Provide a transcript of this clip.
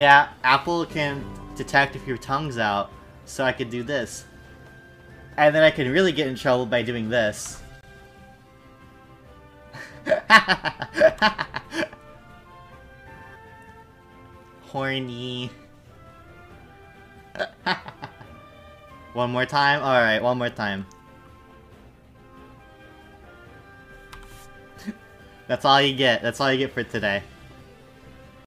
Yeah, Apple can detect if your tongue's out, so I could do this. And then I can really get in trouble by doing this. Horny. one more time? Alright, one more time. That's all you get. That's all you get for today.